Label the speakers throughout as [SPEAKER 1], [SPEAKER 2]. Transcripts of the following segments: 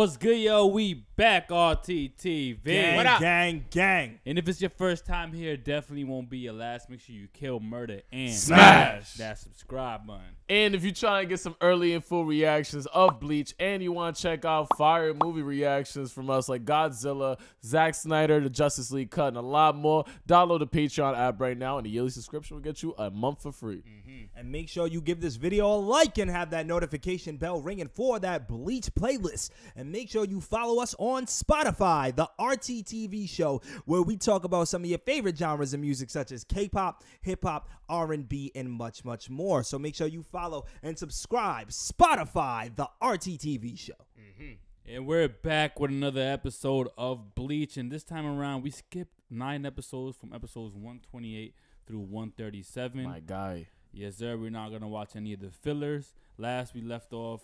[SPEAKER 1] What's good, yo? We back, RTTV.
[SPEAKER 2] Gang,
[SPEAKER 3] What up?
[SPEAKER 2] gang, gang.
[SPEAKER 1] And if it's your first time here, definitely won't be your last. Make sure you kill, murder, and
[SPEAKER 2] Smash.
[SPEAKER 1] that subscribe button.
[SPEAKER 3] And if you're trying to get some early and full reactions of Bleach and you want to check out fire movie reactions from us like Godzilla, Zack Snyder, the Justice League cut, and a lot more, download the Patreon app right now and the yearly subscription will get you a month for free. Mm-hmm.
[SPEAKER 2] And make sure you give this video a like and have that notification bell ringing for that Bleach playlist. And make sure you follow us on Spotify, the RTTV show, where we talk about some of your favorite genres of music, such as K-pop, hip-hop, R&B, and much, much more. So make sure you follow and subscribe. Spotify, the RTTV show. Mm-hmm.
[SPEAKER 1] And we're back with another episode of Bleach. And this time around, we skipped nine episodes from episodes 128 through 137.
[SPEAKER 3] My guy.
[SPEAKER 1] Yes, sir. We're not gonna watch any of the fillers. Last we left off,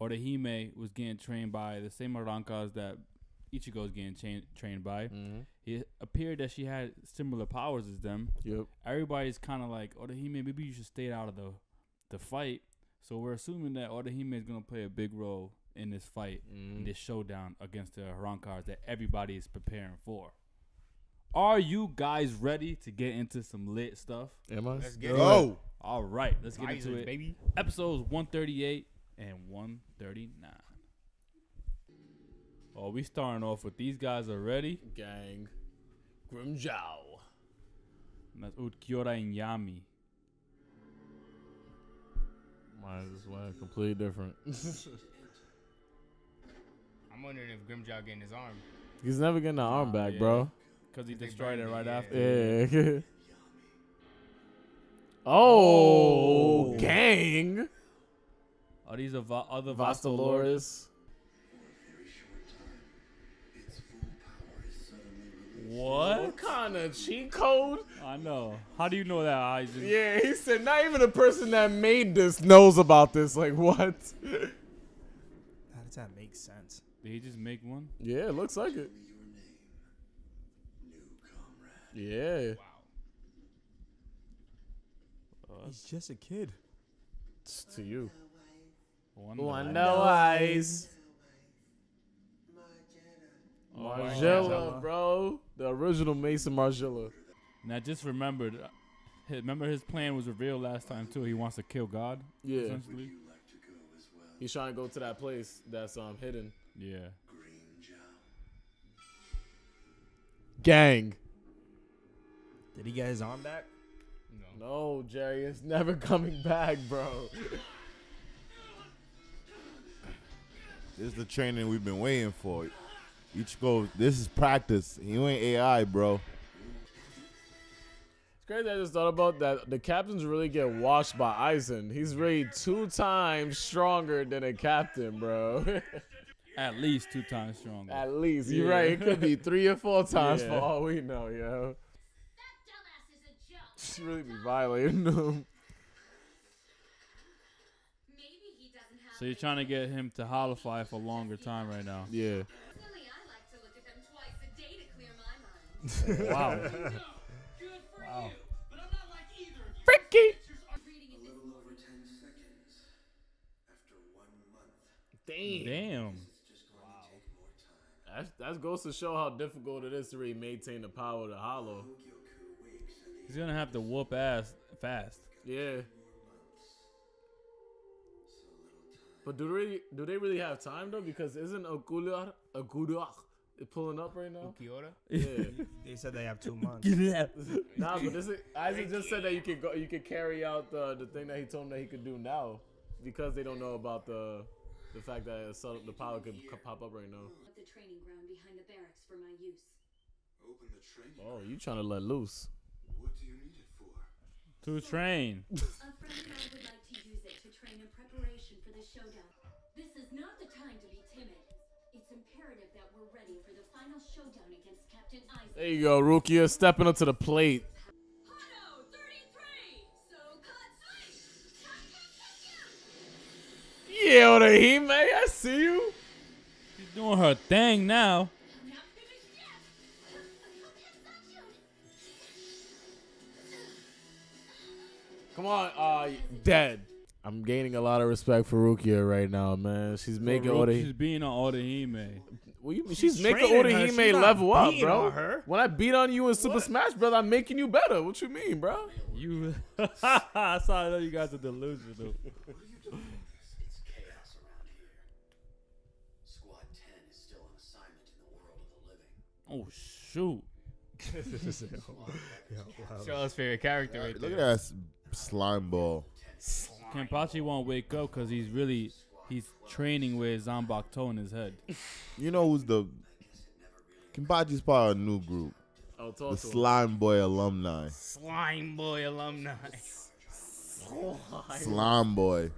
[SPEAKER 1] Orihime was getting trained by the same Arrancars that Ichigo's getting cha- trained by.
[SPEAKER 3] Mm-hmm.
[SPEAKER 1] It appeared that she had similar powers as them.
[SPEAKER 3] Yep.
[SPEAKER 1] Everybody's kind of like, Orihime, maybe you should stay out of the the fight. So we're assuming that Orihime is gonna play a big role in this fight, in
[SPEAKER 3] Mhm.
[SPEAKER 1] this showdown against the Arrancars that everybody is preparing for. Are you guys ready to get into some lit stuff?
[SPEAKER 3] Am I?
[SPEAKER 4] Let's get it.
[SPEAKER 2] Go.
[SPEAKER 1] All right, let's get
[SPEAKER 4] Visors,
[SPEAKER 1] into it.
[SPEAKER 4] baby.
[SPEAKER 1] Episodes 138 and 139. Oh, we starting off with these guys already.
[SPEAKER 3] Gang. Grimmjow.
[SPEAKER 1] And That's Ulquiorra and Yammy.
[SPEAKER 3] Mine just one completely different.
[SPEAKER 4] I'm wondering if Grimmjow getting his arm.
[SPEAKER 3] He's never getting the arm back,
[SPEAKER 1] yeah.
[SPEAKER 3] bro.
[SPEAKER 1] Because he
[SPEAKER 4] They
[SPEAKER 1] destroyed it right
[SPEAKER 4] it,
[SPEAKER 1] after.
[SPEAKER 3] Yeah. oh,
[SPEAKER 2] Oh.
[SPEAKER 3] gang.
[SPEAKER 1] Are these the va- other Vasto Lordes?
[SPEAKER 3] Vastaloris.
[SPEAKER 1] What?
[SPEAKER 3] What kind of cheat code?
[SPEAKER 1] I know. How do you know that, Aizen?
[SPEAKER 3] Yeah, he said not even the person that made this knows about this. Like what?
[SPEAKER 2] How does that make sense?
[SPEAKER 1] Did he just make one?
[SPEAKER 3] yeah, it looks like it. Yeah, Wow.
[SPEAKER 2] He's just a kid.
[SPEAKER 3] it's to you.
[SPEAKER 1] Wonder
[SPEAKER 3] Wonder
[SPEAKER 1] Why.
[SPEAKER 3] Wise.
[SPEAKER 1] Oh, my
[SPEAKER 3] bro. The original Mason Margilla.
[SPEAKER 1] Now just remembered. uh, Remember his plan was revealed last time too. He wants to kill God.
[SPEAKER 3] Yeah.
[SPEAKER 1] Essentially.
[SPEAKER 3] He's trying to go to that place that's um hidden.
[SPEAKER 1] Yeah.
[SPEAKER 3] Gang.
[SPEAKER 2] Did he get his arm back?
[SPEAKER 3] No, Jerry, it's never coming back, bro.
[SPEAKER 5] This is the training we've been waiting for. Ichigo, this is practice. You ain't AI, bro.
[SPEAKER 3] It's crazy. I just thought about that. The captains really get washed by Aizen. He's really two times stronger than a captain, bro.
[SPEAKER 1] At least two times stronger.
[SPEAKER 3] At least. You're
[SPEAKER 1] Yeah.
[SPEAKER 3] right. It could be three or four times for all we know, yo.
[SPEAKER 6] That dumbass is a joke.
[SPEAKER 3] She really be violating them.
[SPEAKER 6] Maybe he doesn't have.
[SPEAKER 1] So you're trying to get him to hollowfy for a longer time right now.
[SPEAKER 3] Yeah.
[SPEAKER 6] Personally, I like to look at them twice a day to clear my mind.
[SPEAKER 1] Wow.
[SPEAKER 7] Good for you, but I'm not like either of you.
[SPEAKER 3] Freaky.
[SPEAKER 6] Reading
[SPEAKER 8] little over 10 seconds after one month.
[SPEAKER 3] Damn.
[SPEAKER 1] Damn.
[SPEAKER 8] It's just going to take more time.
[SPEAKER 3] That's, that goes to show how difficult it is to really maintain the power of the hollow.
[SPEAKER 8] Gyoku wakes at the
[SPEAKER 1] He's gonna have to whoop ass fast.
[SPEAKER 3] Yeah. But do they really, do they really have time though? Because isn't Okular Okular pulling up right now?
[SPEAKER 4] Kyoto?
[SPEAKER 3] Yeah.
[SPEAKER 2] They said they have two months.
[SPEAKER 3] nah, but this is Aizen just said that you could go, you could carry out the the thing that he told him that he could do now, because they don't know about the the fact that so the power could c- pop up right now.
[SPEAKER 6] the training ground behind the barracks for my use.
[SPEAKER 8] Open the training.
[SPEAKER 3] Oh, you trying to let loose?
[SPEAKER 8] What do you need it for?
[SPEAKER 1] To train.
[SPEAKER 6] A friend and I would like to use it to train in preparation for the showdown. This is not the time to be timid. It's imperative that we're ready for the final showdown against Captain Aizen.
[SPEAKER 3] There you go, Rukia, stepping up to the plate.
[SPEAKER 6] Hado 33! So Katsui!
[SPEAKER 3] Yeah, Orihime, I see you.
[SPEAKER 1] She's doing her thing now.
[SPEAKER 6] Not finished yet!
[SPEAKER 3] Come on, uh, dead. I'm gaining a lot of respect for Rukia right now, man. She's making
[SPEAKER 1] Farouk,
[SPEAKER 3] all the.
[SPEAKER 1] She's being on Orihime.
[SPEAKER 3] What you mean?
[SPEAKER 2] She's
[SPEAKER 3] She's, making
[SPEAKER 2] training her.
[SPEAKER 3] Orihime
[SPEAKER 2] She's
[SPEAKER 3] level up, bro.
[SPEAKER 2] her.
[SPEAKER 3] When I beat on you in Super Smash Bros, I'm making you better. What you mean, bro?
[SPEAKER 1] You, I saw. I know you guys are delusional.
[SPEAKER 8] It's chaos around here. Squad 10 is still on assignment in the world of the living.
[SPEAKER 1] Oh shoot!
[SPEAKER 4] Charles' favorite character right
[SPEAKER 5] Look
[SPEAKER 4] there.
[SPEAKER 5] at that slime ball.
[SPEAKER 1] Kenpachi won't wake up because he's really he's training with Zanpakuto in his head.
[SPEAKER 5] You know who's the Kenpachi's part of a new group.
[SPEAKER 3] Oh,
[SPEAKER 5] The
[SPEAKER 3] talk to him.
[SPEAKER 5] Slime Boy alumni.
[SPEAKER 4] Slime Boy alumni.
[SPEAKER 5] Slime Boy.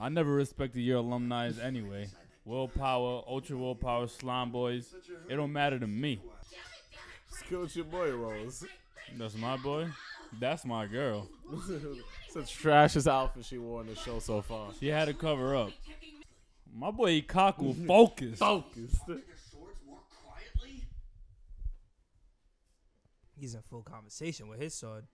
[SPEAKER 1] I never respected your alumni anyway. Willpower, ultra willpower, slime boys. It don't matter to me.
[SPEAKER 3] Skill with your boy Rose.
[SPEAKER 1] That's my boy. That's my girl.
[SPEAKER 3] it's the trashiest outfit she wore in the show so far.
[SPEAKER 1] She had to cover up. My boy Ikkaku focused.
[SPEAKER 3] Focused.
[SPEAKER 8] Your swords more quietly?
[SPEAKER 2] He's in full conversation with his sword.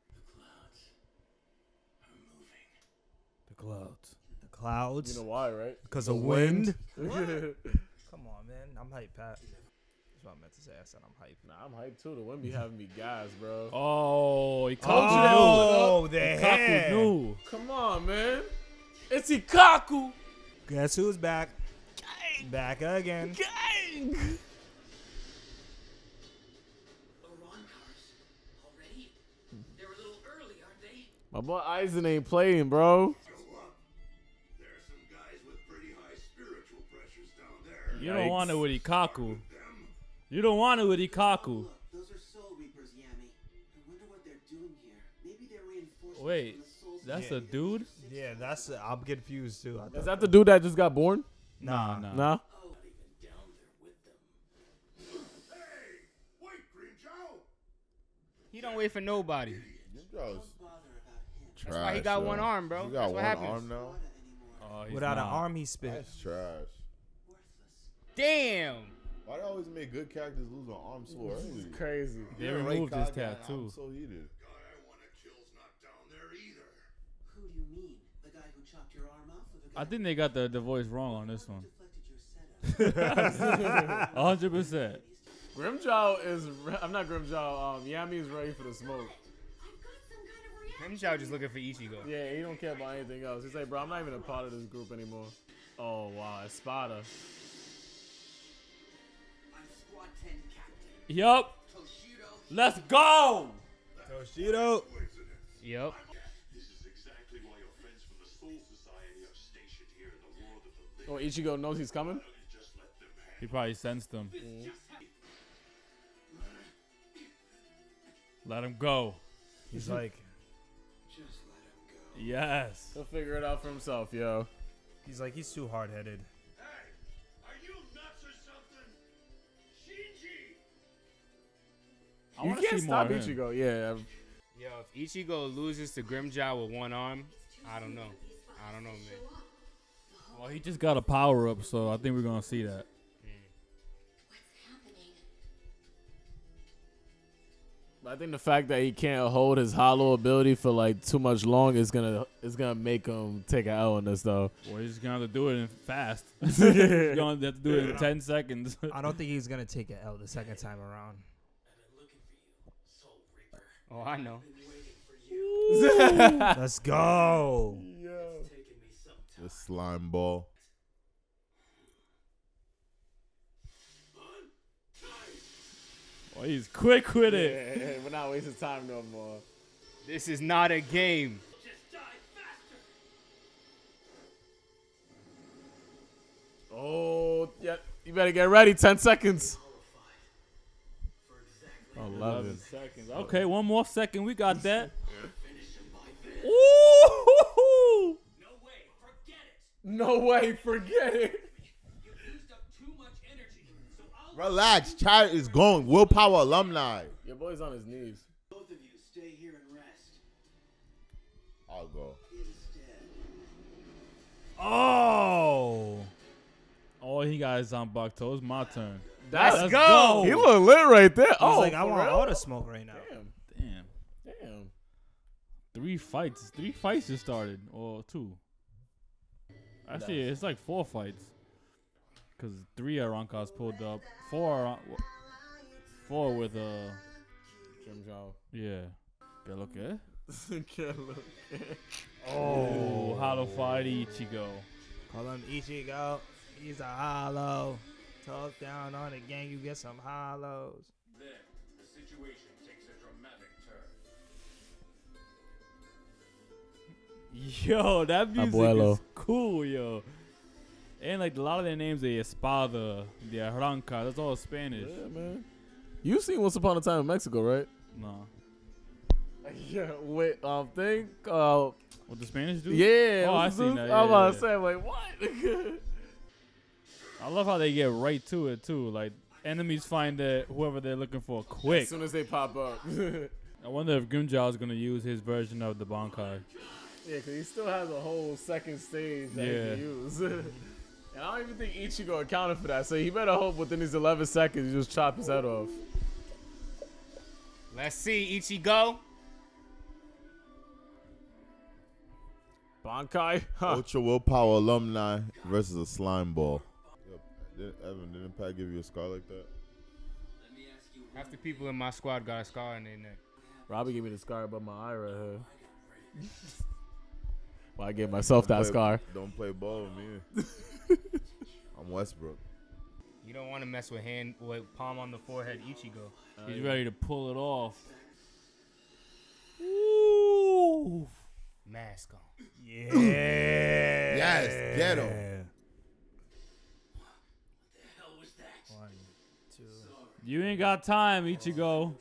[SPEAKER 1] The clouds.
[SPEAKER 2] The clouds.
[SPEAKER 3] You know why, right?
[SPEAKER 2] Because
[SPEAKER 3] The
[SPEAKER 2] of wind.
[SPEAKER 3] nah,
[SPEAKER 2] Come on, man. I'm hyped, Pat. That's what I meant to say. I said I'm hyped.
[SPEAKER 3] I'm hyped too. The wind be having me gas, bro.
[SPEAKER 1] Oh, Ikkaku
[SPEAKER 2] Oh, the
[SPEAKER 1] knew. Ikkaku oh,
[SPEAKER 2] hair.
[SPEAKER 1] knew.
[SPEAKER 3] Come on, man. It's Ikkaku.
[SPEAKER 2] Guess who's back? Gang. Back again.
[SPEAKER 3] Gang.
[SPEAKER 7] Iran cars. Already? They're a little early, aren't they?
[SPEAKER 3] My boy Aizen ain't playing, bro.
[SPEAKER 8] Go up. There are some guys with pretty high spiritual pressures down there.
[SPEAKER 1] You don't want it with Ikkaku.
[SPEAKER 8] Them.
[SPEAKER 1] You don't want it with Ikkaku.
[SPEAKER 9] Look, those are Soul Reapers, Yammy. I wonder what they're doing here. Maybe they're reinforcements
[SPEAKER 1] Wait,
[SPEAKER 9] the souls
[SPEAKER 1] That's
[SPEAKER 9] the
[SPEAKER 1] a dude?
[SPEAKER 2] Yeah, that's. I'm confused too. I
[SPEAKER 3] Is that the dude that just got born?
[SPEAKER 2] Nah,
[SPEAKER 1] nah.
[SPEAKER 3] Nah.
[SPEAKER 7] Oh, not even down there with them.
[SPEAKER 8] Hey! Wait, Green Joe!
[SPEAKER 4] He don't wait for nobody.
[SPEAKER 5] This guy's
[SPEAKER 9] Don't bother about him.
[SPEAKER 4] That's why he got
[SPEAKER 5] yo.
[SPEAKER 4] one arm, bro.
[SPEAKER 5] He got
[SPEAKER 4] That's what
[SPEAKER 5] one
[SPEAKER 4] happens.
[SPEAKER 5] arm now.
[SPEAKER 1] Oh, he's
[SPEAKER 2] Without an
[SPEAKER 1] not.
[SPEAKER 2] arm, he spit.
[SPEAKER 5] That's trash.
[SPEAKER 4] Damn.
[SPEAKER 5] Why they always make good characters lose an arm so early?
[SPEAKER 3] Crazy.
[SPEAKER 1] They
[SPEAKER 5] Yeah,
[SPEAKER 1] removed
[SPEAKER 5] Ray
[SPEAKER 1] his
[SPEAKER 5] Kage, I'm
[SPEAKER 1] tattoo.
[SPEAKER 5] so heated.
[SPEAKER 8] Guy I want to kill's not down there either.
[SPEAKER 9] Who do you mean? The guy who chopped your arm off, or the guy
[SPEAKER 1] I think they got the, the voice wrong on this one.
[SPEAKER 9] deflected your setup?
[SPEAKER 1] 100%.
[SPEAKER 3] Grimmjow is. Re- I'm not Grimmjow. Um, Yammy is ready for the smoke.
[SPEAKER 4] Grimmjow just looking for Ichigo.
[SPEAKER 3] Yeah, he don't care about anything else. He's like, bro, I'm not even a part of this group anymore. Oh wow, Espada.
[SPEAKER 8] The world of the living.
[SPEAKER 3] Oh, Ichigo knows he's coming.
[SPEAKER 8] Just let them hang.
[SPEAKER 1] He probably sensed them. Let him go.
[SPEAKER 2] He's like,
[SPEAKER 8] Just let him go.
[SPEAKER 1] Yes.
[SPEAKER 3] He'll figure it out for himself, yo.
[SPEAKER 2] he's like, he's too hard headed.
[SPEAKER 1] I
[SPEAKER 3] you can't
[SPEAKER 1] see
[SPEAKER 3] stop
[SPEAKER 1] more of him.
[SPEAKER 3] Ichigo. Yeah.
[SPEAKER 4] Yo, if Ichigo loses to Grimmjow with one arm, I don't know. I don't know, man.
[SPEAKER 1] Well, he just got a power up, so I think we're gonna see that.
[SPEAKER 3] I think the fact that he can't hold his hollow ability for like too much long is gonna is gonna make him take an L on this though.
[SPEAKER 1] Well, he's just gonna have to do it in fast. he's gonna have to do it in ten seconds.
[SPEAKER 2] I don't think he's gonna take an L the second time around.
[SPEAKER 4] Oh, I know.
[SPEAKER 2] Let's go.
[SPEAKER 5] The slime ball.
[SPEAKER 1] well, he's quick with it.
[SPEAKER 3] Yeah, we're not wasting time no more.
[SPEAKER 4] This is not a game.
[SPEAKER 7] Just die faster.
[SPEAKER 3] Oh, yeah. You better get ready. Ten seconds.
[SPEAKER 1] Eleven
[SPEAKER 3] Eleven.
[SPEAKER 1] seconds. Okay, one more second. We got that. Ooh!
[SPEAKER 7] No way. Forget it.
[SPEAKER 3] No way. Forget it.
[SPEAKER 7] You used up too much energy. So I'll
[SPEAKER 5] Relax, Chad is going. Willpower alumni.
[SPEAKER 3] Your boy's on his knees.
[SPEAKER 9] Both of you stay here and rest.
[SPEAKER 5] I'll go.
[SPEAKER 9] Instead,
[SPEAKER 1] Oh! Oh, he got his on Bakto. It's my turn.
[SPEAKER 3] That's
[SPEAKER 1] Let's
[SPEAKER 4] go.
[SPEAKER 1] go.
[SPEAKER 3] He look lit right there.
[SPEAKER 2] He's
[SPEAKER 3] oh,
[SPEAKER 2] like, I want
[SPEAKER 3] real?
[SPEAKER 2] all the smoke right now.
[SPEAKER 3] Damn.
[SPEAKER 1] Damn.
[SPEAKER 3] Damn.
[SPEAKER 1] three fights. Three fights just started, or two. Actually, it's like four fights. Cause three Arrancars pulled up, four, Aran- four with uh,
[SPEAKER 3] Grimmjow.
[SPEAKER 1] yeah. Que lo que?
[SPEAKER 3] Que lo que.
[SPEAKER 1] Oh, hollow fight Ichigo.
[SPEAKER 2] Call him Ichigo. He's a hollow. Talk down on the gang, you get some hollows.
[SPEAKER 10] Then, the situation takes a dramatic turn.
[SPEAKER 1] Yo, that music
[SPEAKER 3] Abuelo.
[SPEAKER 1] is cool, yo. And like a lot of their names, the Espada, the Arrancar, that's all Spanish.
[SPEAKER 3] Yeah, man. You seen Once Upon a Time in Mexico, right?
[SPEAKER 1] No.
[SPEAKER 3] Yeah. Wait. Um. Thing. Uh.
[SPEAKER 1] What the Spanish do?
[SPEAKER 3] Yeah.
[SPEAKER 1] Oh, I
[SPEAKER 3] what's
[SPEAKER 1] seen
[SPEAKER 3] this?
[SPEAKER 1] that.
[SPEAKER 3] I'm
[SPEAKER 1] yeah,
[SPEAKER 3] about
[SPEAKER 1] yeah.
[SPEAKER 3] to say, like, what?
[SPEAKER 1] I love how they get right to it too. Like enemies find that whoever they're looking for quick.
[SPEAKER 3] as soon as they pop up.
[SPEAKER 1] I wonder if Grimmjow is gonna use his version of the Bankai.
[SPEAKER 3] Yeah, because he still has a whole second stage that he
[SPEAKER 1] Yeah.
[SPEAKER 3] can use. and I don't even think Ichigo accounted for that. So he better hope within these 11 seconds you just chop his head off.
[SPEAKER 4] Let's see, Ichigo.
[SPEAKER 3] Bankai. Huh.
[SPEAKER 5] Ultra Willpower alumni versus a slime ball. Yep. Did, Evan, didn't Pat give you a scar like that?
[SPEAKER 8] Let me ask you
[SPEAKER 4] Half the people in my squad got a scar in their neck.
[SPEAKER 3] Robbie gave me the scar above my eye right here. well, I gave myself that
[SPEAKER 5] Don't play-
[SPEAKER 3] scar.
[SPEAKER 5] Don't play ball with me. I'm Westbrook.
[SPEAKER 4] You don't want to mess with hand with palm on the forehead, Ichigo.
[SPEAKER 1] He's ready to pull it off. Ooh.
[SPEAKER 4] Mask on.
[SPEAKER 2] Yeah.
[SPEAKER 5] Yes, get him.
[SPEAKER 8] the hell was that?
[SPEAKER 2] One, two.
[SPEAKER 1] You ain't got time, Ichigo.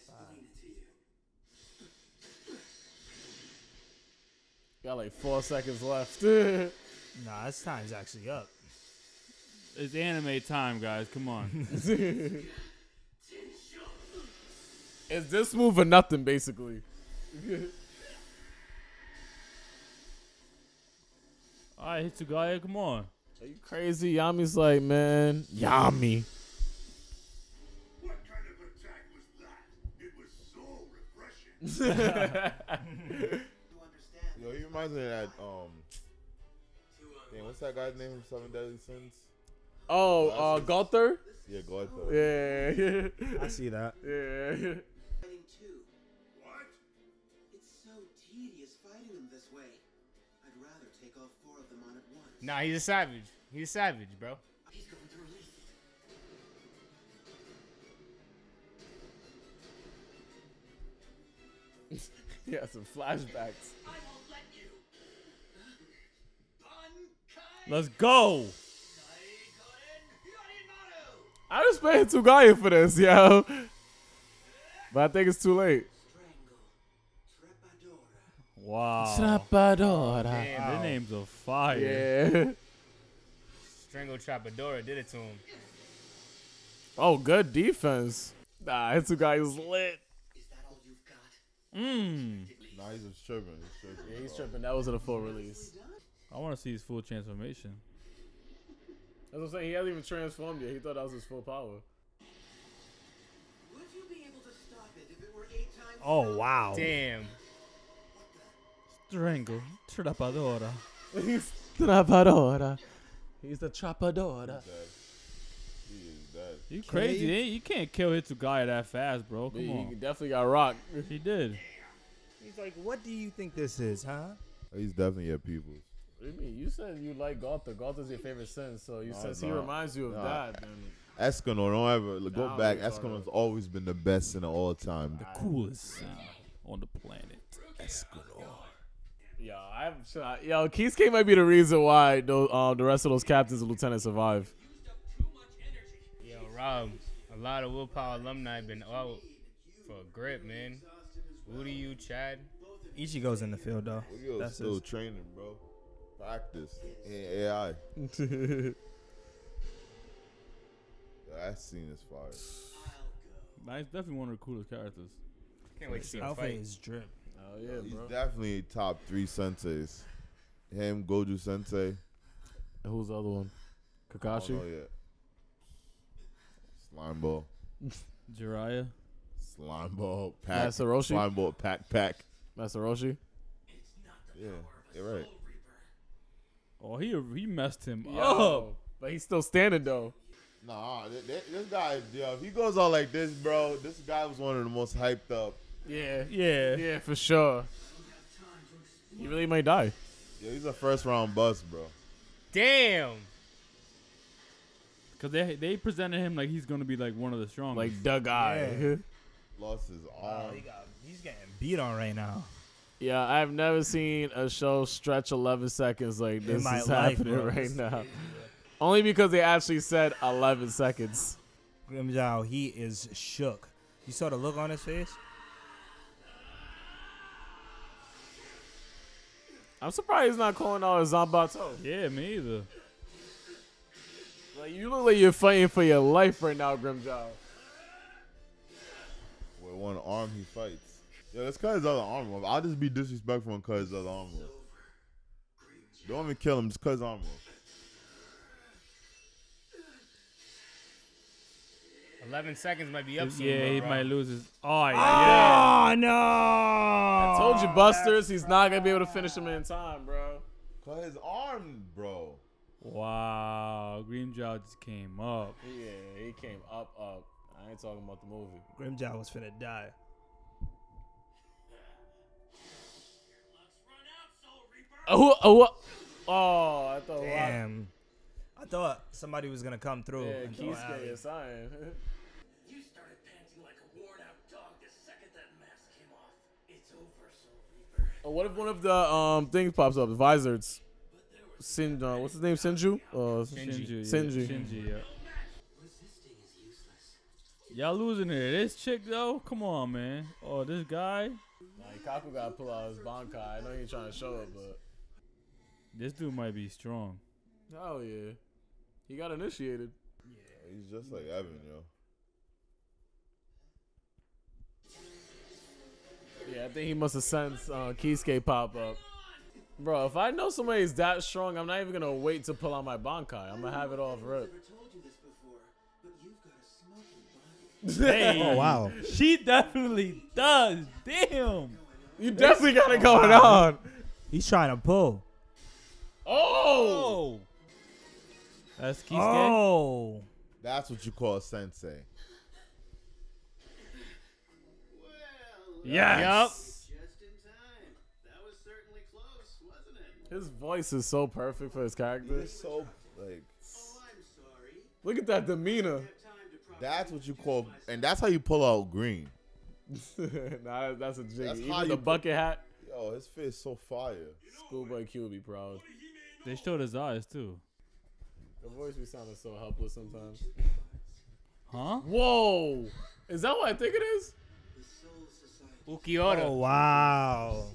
[SPEAKER 3] Got like four seconds left.
[SPEAKER 2] Nah, this time's actually up.
[SPEAKER 1] It's anime time, guys. Come on.
[SPEAKER 3] it's this move or nothing, basically.
[SPEAKER 1] All right, Hitsugaya, come on.
[SPEAKER 3] Are you crazy? Yammy's like, man,
[SPEAKER 9] Yammy.
[SPEAKER 5] Yo, he reminds me of that. Um, damn, what's that guy's name from Seven Deadly Sins?
[SPEAKER 3] Oh, uh, Gowther?
[SPEAKER 5] Yeah, go ahead.
[SPEAKER 3] Yeah,
[SPEAKER 2] I see that.
[SPEAKER 3] yeah.
[SPEAKER 10] What?
[SPEAKER 9] It's so tedious fighting them this way. I'd rather take all four of them on at once.
[SPEAKER 4] Nah, he's a savage. He's a savage, bro.
[SPEAKER 3] yeah, some flashbacks.
[SPEAKER 8] I won't let you.
[SPEAKER 1] Let's go.
[SPEAKER 8] Daiguren Hyorinmaru.
[SPEAKER 3] I just paid Tugaya for this, yo. But I think it's too late.
[SPEAKER 9] Strangle.
[SPEAKER 1] Wow.
[SPEAKER 3] Trepadora.
[SPEAKER 4] Damn,
[SPEAKER 1] Their names are fire.
[SPEAKER 3] Yeah.
[SPEAKER 4] Strangle Trepadora did it to him.
[SPEAKER 3] Oh, good defense. Nah, Hitsugaya's lit.
[SPEAKER 8] Is that all you've got?
[SPEAKER 1] Mmm.
[SPEAKER 5] Nah, he's just tripping. He's tripping.
[SPEAKER 3] Yeah, he's tripping. That wasn't a full release.
[SPEAKER 1] I want to see his full transformation.
[SPEAKER 3] That's what I'm saying. He hasn't even transformed yet. He thought that was his full power.
[SPEAKER 9] Would you be able to stop it if it were eight times?
[SPEAKER 2] Oh wow.
[SPEAKER 4] Damn.
[SPEAKER 1] Strangle. Trepadora.
[SPEAKER 3] He's trepadora. He's the Trepadora.
[SPEAKER 5] Dead. He.
[SPEAKER 1] You crazy? eh? You can't kill Hitsugaya that fast, bro. Come
[SPEAKER 3] He
[SPEAKER 1] on.
[SPEAKER 3] definitely got rocked.
[SPEAKER 1] If he did.
[SPEAKER 2] He's like, what do you think this is, huh?
[SPEAKER 5] He's definitely your people's.
[SPEAKER 3] What do you mean? You said you like Gowther. Gowther's your favorite sin, so you
[SPEAKER 5] Nah,
[SPEAKER 3] since he reminds you of
[SPEAKER 5] Nah.
[SPEAKER 3] that, then
[SPEAKER 5] Escanor, don't ever go
[SPEAKER 3] Nah,
[SPEAKER 5] back.
[SPEAKER 3] he's.
[SPEAKER 5] Escanor's always been the best in all time.
[SPEAKER 1] The coolest sound on the planet. Escanor.
[SPEAKER 3] yo, I'm sure, yo, Kisuke might be the reason why those, um, the rest of those captains and lieutenants survive.
[SPEAKER 8] Energy.
[SPEAKER 4] Yo, Rob, a lot of Willpower alumni been out for a grip, man. Who do you, Chad?
[SPEAKER 2] Ichigo's in the field though.
[SPEAKER 5] Yo,
[SPEAKER 2] That's
[SPEAKER 5] still
[SPEAKER 2] his.
[SPEAKER 5] training, bro. Practice. Ain't AI. Yo, that scene is fire.
[SPEAKER 1] Nah, he's definitely one of the coolest characters.
[SPEAKER 4] Can't wait to see him
[SPEAKER 2] Outfit
[SPEAKER 4] fight.
[SPEAKER 2] is drip.
[SPEAKER 3] Oh yeah,
[SPEAKER 5] He's
[SPEAKER 3] bro.
[SPEAKER 5] definitely top three senseis. Him, Gojo Sensei.
[SPEAKER 3] And who's the other one? Kakashi.
[SPEAKER 5] know yet. Slime ball.
[SPEAKER 1] Jiraiya.
[SPEAKER 5] Slime ball. Pack.
[SPEAKER 3] Master Roshi?
[SPEAKER 5] Slime ball. Pack. Pack.
[SPEAKER 3] Master Roshi.
[SPEAKER 5] Yeah, you're right.
[SPEAKER 1] Oh, he he messed him
[SPEAKER 3] Yo,
[SPEAKER 1] up.
[SPEAKER 3] but he's still standing though.
[SPEAKER 5] Nah, th- th- this guy, yo, if he goes out like this, bro, this guy was one of the most hyped up.
[SPEAKER 3] Yeah,
[SPEAKER 1] Yeah.
[SPEAKER 3] yeah, for sure. He really might die.
[SPEAKER 5] Yeah, he's a first round bust, bro.
[SPEAKER 4] Damn.
[SPEAKER 1] Cause they they presented him like he's gonna be like one of the strongest.
[SPEAKER 3] Like the guy.
[SPEAKER 2] Yeah.
[SPEAKER 5] Lost his arm.
[SPEAKER 2] Oh, he got, he's getting beat on right now.
[SPEAKER 3] Yeah, I've never seen a show stretch 11 seconds like this is
[SPEAKER 2] life,
[SPEAKER 3] happening
[SPEAKER 2] bro.
[SPEAKER 3] right now. Only because they actually said 11 seconds.
[SPEAKER 2] Grimmjow, he is shook. You saw the look on his face?
[SPEAKER 3] I'm surprised he's not calling out a Zanpakuto.
[SPEAKER 1] yeah, me either.
[SPEAKER 3] Like you look like you're fighting for your life right now, Grimmjow.
[SPEAKER 5] With one arm, he fights. Yo, let's cut his other arm off. I'll just be disrespectful and cut his other arm off. Don't even kill him, just cut his arm off.
[SPEAKER 4] 11 seconds might be up soon.
[SPEAKER 1] yeah, he
[SPEAKER 4] bro.
[SPEAKER 1] might lose his. Oh yeah.
[SPEAKER 2] Oh, no.
[SPEAKER 3] I told you, Busters, he's not gonna be able to finish him in time, bro.
[SPEAKER 5] Cut his arm, bro.
[SPEAKER 1] Wow, Green Jaw just came up.
[SPEAKER 3] Yeah, he came up, up. I ain't talking about the movie.
[SPEAKER 2] Grimmjow was finna die.
[SPEAKER 3] Oh, oh, oh! I thought.
[SPEAKER 2] Damn. I thought somebody was gonna come through.
[SPEAKER 3] Yeah,
[SPEAKER 2] and throw
[SPEAKER 3] Kisuke
[SPEAKER 2] alley.
[SPEAKER 3] is sign.
[SPEAKER 7] You started panting like a worn out dog the second that mask came off. It's over, Soul Reaper.
[SPEAKER 3] Oh, what if one of the um things pops up? The visors. Sin, uh, what's his name? Sinju. Uh,
[SPEAKER 1] Shinji. yeah,
[SPEAKER 3] Shinji.
[SPEAKER 1] Shinji. Yeah.
[SPEAKER 7] Resisting is.
[SPEAKER 1] Y'all losing it. This chick though, come on, man. Oh, this guy.
[SPEAKER 3] Like Kaku gotta pull out his bankai. I know he ain't trying to show it, but
[SPEAKER 1] This dude might be strong.
[SPEAKER 3] hell yeah, he got initiated.
[SPEAKER 5] Yeah, he's just like Evan, yo.
[SPEAKER 3] Yeah, I think he must have sensed uh, Kisuke pop up. Bro, if I know somebody's that strong, I'm not even gonna wait to pull out my bankai. I'm gonna have it off rip.
[SPEAKER 9] Never told you this before, but you've got a smoking body.
[SPEAKER 1] Hey,
[SPEAKER 2] Oh, wow.
[SPEAKER 1] She definitely does. Damn.
[SPEAKER 3] You definitely got it going on.
[SPEAKER 2] He's trying to pull.
[SPEAKER 3] Oh,
[SPEAKER 1] Oh. That's Kisuke.
[SPEAKER 2] Oh.
[SPEAKER 5] That's what you call a sensei.
[SPEAKER 1] Yes.
[SPEAKER 8] Just in time. That was certainly close, wasn't it?
[SPEAKER 3] His voice is so perfect for his character.
[SPEAKER 5] He's so like.
[SPEAKER 8] Oh, I'm sorry.
[SPEAKER 3] Look at that demeanor.
[SPEAKER 8] Time to properly
[SPEAKER 5] That's what you call, and that's how you pull out green.
[SPEAKER 3] nah, that's a jiggy.
[SPEAKER 5] That's
[SPEAKER 3] Even
[SPEAKER 5] how
[SPEAKER 3] the
[SPEAKER 5] you put-
[SPEAKER 3] bucket hat.
[SPEAKER 5] Yo, his face is so fire.
[SPEAKER 3] Schoolboy Q would be proud.
[SPEAKER 1] They showed his eyes too.
[SPEAKER 3] The voice be sounding so helpless sometimes.
[SPEAKER 1] Huh?
[SPEAKER 3] Whoa! Is that what I think it is?
[SPEAKER 9] The Soul Society.
[SPEAKER 4] Ulquiorra.
[SPEAKER 2] Oh, wow.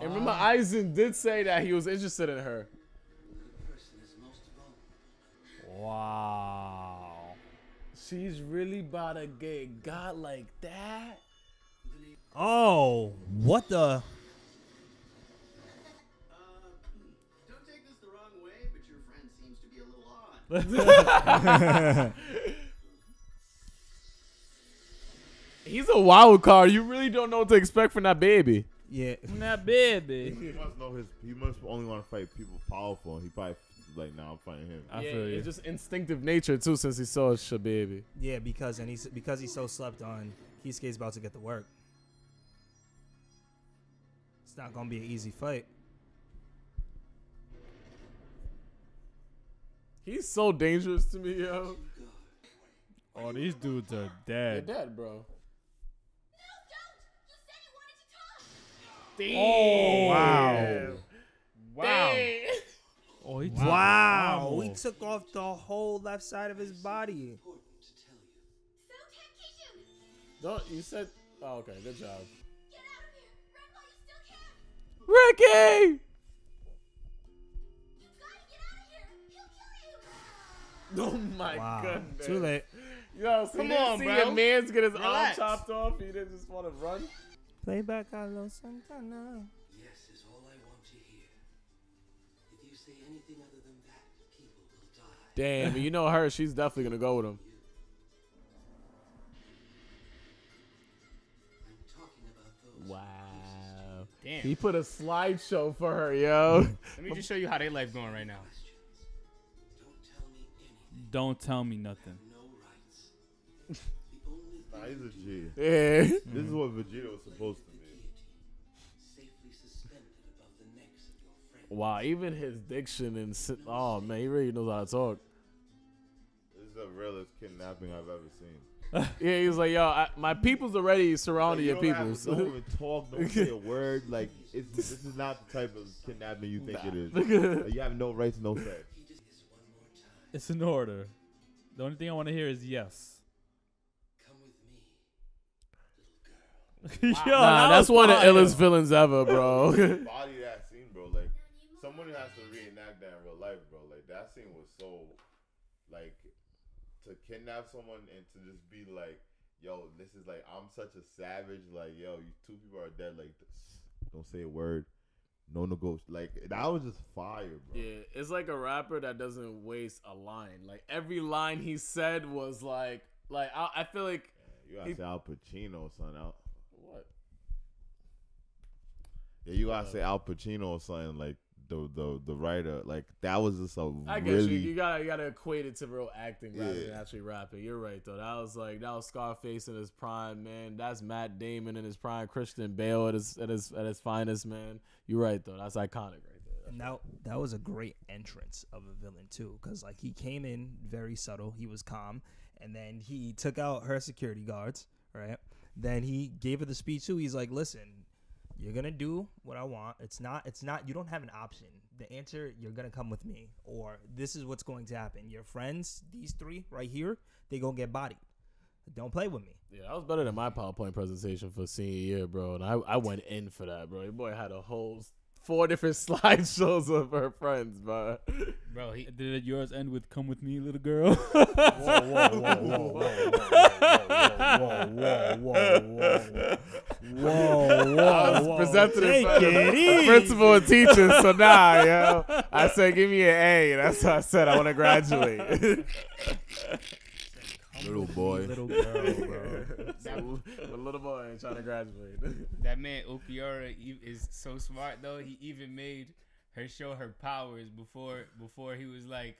[SPEAKER 3] And remember, Aizen did say that he was interested in her.
[SPEAKER 9] The person is most vulnerable.
[SPEAKER 1] Wow.
[SPEAKER 3] She's really about to get got like that?
[SPEAKER 2] Oh, what the?
[SPEAKER 8] Uh, don't take this the wrong way, but your friend seems to be a little odd.
[SPEAKER 3] He's a wild card. You really don't know what to expect from that baby.
[SPEAKER 2] Yeah.
[SPEAKER 1] That baby.
[SPEAKER 5] He must know his. He must only want to fight people powerful, he probably like, nah, I'm fighting him.
[SPEAKER 1] I
[SPEAKER 3] yeah,
[SPEAKER 1] feel you.
[SPEAKER 3] it's just instinctive nature too, since he saw Shababy.
[SPEAKER 2] Yeah, because and he's because he's so slept on. Kisuke's about to get to work. It's not gonna be an easy fight.
[SPEAKER 3] He's so dangerous to me, yo.
[SPEAKER 1] Oh, oh these dudes are
[SPEAKER 3] You're
[SPEAKER 1] dead.
[SPEAKER 3] dead, bro.
[SPEAKER 6] No, don't! You said you wanted to talk!
[SPEAKER 1] Oh
[SPEAKER 2] Wow.
[SPEAKER 1] Wow. Oh, he took
[SPEAKER 2] Wow,
[SPEAKER 1] ammo.
[SPEAKER 2] he took off the whole left side of his body.
[SPEAKER 9] Important you.
[SPEAKER 3] Don't you said? Oh, okay, good job.
[SPEAKER 6] Get out of here! Run while you still can!
[SPEAKER 3] Ricky.
[SPEAKER 6] You gotta get out of here! He'll kill you!
[SPEAKER 3] Oh my
[SPEAKER 2] Wow,
[SPEAKER 3] goodness.
[SPEAKER 2] too late.
[SPEAKER 3] Yo, so
[SPEAKER 4] Come
[SPEAKER 3] you didn't
[SPEAKER 4] on,
[SPEAKER 3] see
[SPEAKER 4] bro.
[SPEAKER 3] your man's get his
[SPEAKER 4] Relax.
[SPEAKER 3] arm chopped off. He didn't just want to run.
[SPEAKER 2] Playback Carlos Santana.
[SPEAKER 9] Yes is all I want to hear. If you say anything other than that, people will die.
[SPEAKER 3] Damn, you know her. She's definitely gonna go with him.
[SPEAKER 9] I'm talking about those
[SPEAKER 3] Wow.
[SPEAKER 4] Damn.
[SPEAKER 3] He put a slideshow for her, yo.
[SPEAKER 4] Let me just show you how they life going right now.
[SPEAKER 1] Don't tell me nothing.
[SPEAKER 5] Nah, he's a G.
[SPEAKER 3] Yeah.
[SPEAKER 5] This is mm-hmm. what Vegeta was supposed to be.
[SPEAKER 3] Wow, even his diction and si- oh man, he really knows how to talk.
[SPEAKER 5] This is the realest kidnapping I've ever seen.
[SPEAKER 3] Yeah, he was like, "Yo, I, my people's already surrounding
[SPEAKER 5] Like,
[SPEAKER 3] your
[SPEAKER 5] you don't
[SPEAKER 3] peoples."
[SPEAKER 5] Don't even talk. Don't say a word. Like it's, this is not the type of kidnapping you think it is. Like, you have no rights, no say.
[SPEAKER 1] It's an order. The only thing I want to hear is yes. Yo,
[SPEAKER 3] nah,
[SPEAKER 1] that
[SPEAKER 3] that's one of the illest villains ever, bro.
[SPEAKER 5] Body that scene, bro. Like someone has to reenact that in real life, bro. Like that scene was so, like, to kidnap someone and to just be like, yo, this is like I'm such a savage. Like, yo, you two people are dead. Like, don't say a word. No negotiation. Like that was just fire, bro.
[SPEAKER 3] yeah, it's like a rapper that doesn't waste a line. Like every line he said was like, like I, I feel like
[SPEAKER 5] You gotta
[SPEAKER 3] he-
[SPEAKER 5] say Al Pacino, son. Out.
[SPEAKER 3] What?
[SPEAKER 5] Yeah, you gotta uh, say Al Pacino or something like the the the writer. Like that was just a
[SPEAKER 3] I guess
[SPEAKER 5] really.
[SPEAKER 3] you, you gotta you gotta equate it to real acting rather than actually rapping. You're right though. That was like that was Scarface in his prime, man. That's Matt Damon in his prime. Christian Bale at his at his at his finest, man. You're right though. That's iconic right there.
[SPEAKER 2] And that that was a great entrance of a villain too, because like he came in very subtle, he was calm, and then he took out her security guards, right? Then he gave her the speech too. He's like, "Listen, you're gonna do what I want. It's not. It's not. You don't have an option. The answer, you're gonna come with me, or this is what's going to happen. Your friends, these three right here, they gonna get bodied. Don't play with me."
[SPEAKER 3] Yeah, that was better than my PowerPoint presentation for senior year, bro. And I, I went in for that, bro. Your boy had a whole four different slideshows of her friends, bro.
[SPEAKER 4] Bro, he
[SPEAKER 1] Did yours end with "Come with me, little girl"?
[SPEAKER 2] Whoa, whoa, whoa, whoa, whoa, whoa, whoa, whoa, whoa, whoa,
[SPEAKER 3] I was
[SPEAKER 2] whoa.
[SPEAKER 3] presented in
[SPEAKER 2] Take
[SPEAKER 3] front of the principal and teachers, so nah, yo. I said, give me an A. And that's what I said. I want to graduate.
[SPEAKER 5] Little boy.
[SPEAKER 2] Little girl, bro.
[SPEAKER 3] so, the little boy trying to graduate.
[SPEAKER 4] that man Ulquiorra e- is so smart though. He even made her show her powers before before he was like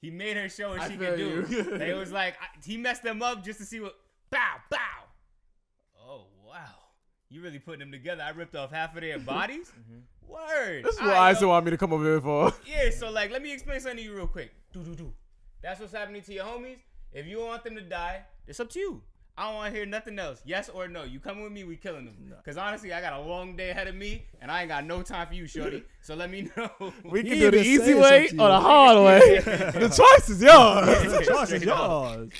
[SPEAKER 4] he made her show what
[SPEAKER 3] I
[SPEAKER 4] she could do. And it was like I, he messed them up just to see what bow bow. Oh wow, you really putting them together? I ripped off half of their bodies. Mm-hmm. Word.
[SPEAKER 3] This is what
[SPEAKER 4] Alright,
[SPEAKER 3] Isa want me to come over here for.
[SPEAKER 4] Yeah, so like, let me explain something to you real quick. Do do do. That's what's happening to your homies. If you want them to die, it's up to you. I don't want to hear nothing else. Yes or no. You coming with me? We killing them. Cause honestly, I got a long day ahead of me, and I ain't got no time for you, shorty. So let me know.
[SPEAKER 3] We
[SPEAKER 2] He
[SPEAKER 3] can do the easy way or the hard way. the choice is yours.
[SPEAKER 2] The choice is yours.